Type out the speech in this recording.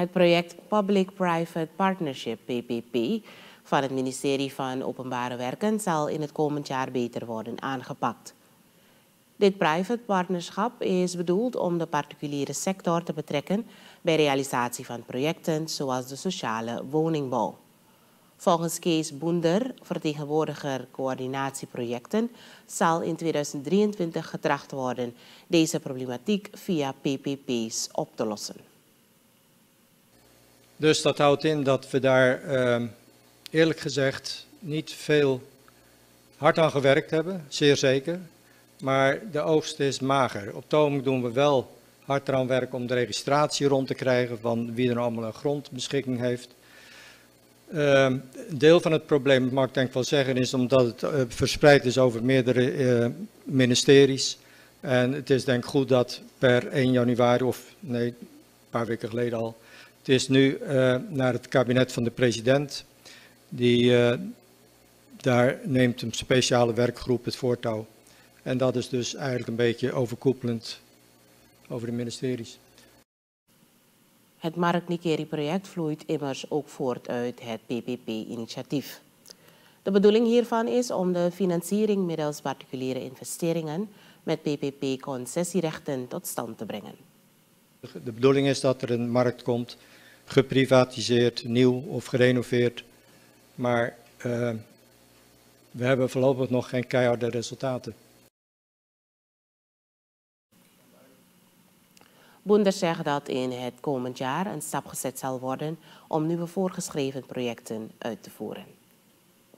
Het project Public-Private Partnership PPP van het ministerie van Openbare Werken zal in het komend jaar beter worden aangepakt. Dit private partnerschap is bedoeld om de particuliere sector te betrekken bij realisatie van projecten zoals de sociale woningbouw. Volgens Kees Boender, vertegenwoordiger coördinatieprojecten, zal in 2023 getracht worden deze problematiek via PPP's op te lossen. Dus dat houdt in dat we daar uh, eerlijk gezegd niet veel hard aan gewerkt hebben, zeer zeker. Maar de oogst is mager. Op het doen we wel hard eraan werken om de registratie rond te krijgen van wie er allemaal een grondbeschikking heeft. Uh, een deel van het probleem, mag ik denk wel zeggen, is omdat het uh, verspreid is over meerdere uh, ministeries. En het is denk ik goed dat per 1 januari, of nee, een paar weken geleden al, het is nu uh, naar het kabinet van de president. Die, daar neemt een speciale werkgroep het voortouw. En dat is dus eigenlijk een beetje overkoepelend over de ministeries. Het Mark Nikeri-project vloeit immers ook voort uit het PPP-initiatief. De bedoeling hiervan is om de financiering middels particuliere investeringen met PPP-concessierechten tot stand te brengen. De bedoeling is dat er een markt komt, geprivatiseerd, nieuw of gerenoveerd. Maar uh, we hebben voorlopig nog geen keiharde resultaten. Boenders zegt dat in het komend jaar een stap gezet zal worden om nieuwe voorgeschreven projecten uit te voeren.